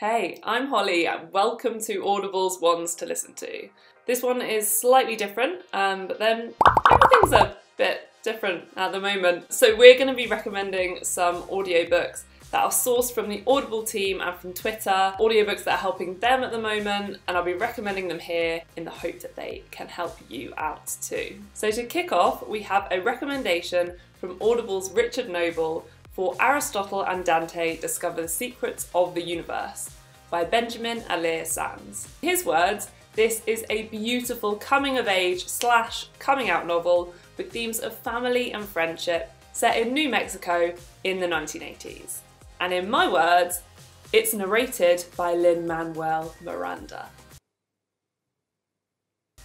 Hey, I'm Holly and welcome to Audible's Ones to Listen to. This one is slightly different, um, but then everything's a bit different at the moment. So we're going to be recommending some audiobooks that are sourced from the Audible team and from Twitter, audiobooks that are helping them at the moment, and I'll be recommending them here in the hope that they can help you out too. So to kick off, we have a recommendation from Audible's Richard Noble for Aristotle and Dante Discover the Secrets of the Universe by Benjamin Alire Sáenz. In his words, this is a beautiful coming of age slash coming out novel with themes of family and friendship set in New Mexico in the 1980s. And in my words, it's narrated by Lin-Manuel Miranda.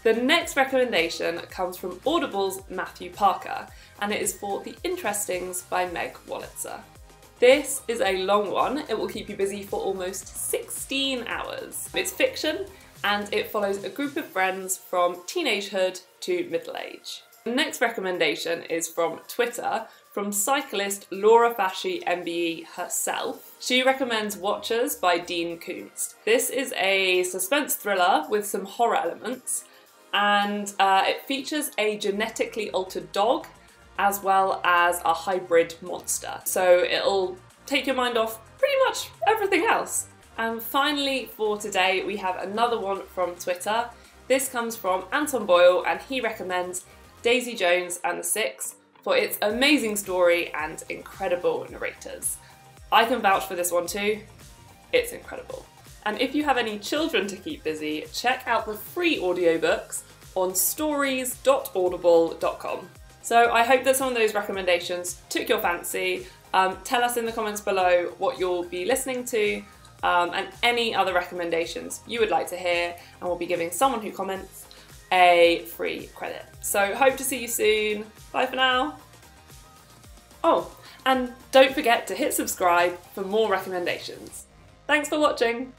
The next recommendation comes from Audible's Matthew Parker, and it is for The Interestings by Meg Wolitzer. This is a long one, it will keep you busy for almost 16 hours. It's fiction, and it follows a group of friends from teenagehood to middle age. The next recommendation is from Twitter, from cyclist Laura Fasci MBE herself. She recommends Watchers by Dean Koontz. This is a suspense thriller with some horror elements, and uh, it features a genetically altered dog as well as a hybrid monster. So it'll take your mind off pretty much everything else. And finally for today we have another one from Twitter. This comes from Anton Boyle and he recommends Daisy Jones and the Six for its amazing story and incredible narrators. I can vouch for this one too, it's incredible. And if you have any children to keep busy, check out the free audiobooks on stories.audible.com. So I hope that some of those recommendations took your fancy. Um, tell us in the comments below what you'll be listening to um, and any other recommendations you would like to hear, and we'll be giving someone who comments a free credit. So hope to see you soon. Bye for now. Oh, and don't forget to hit subscribe for more recommendations. Thanks for watching.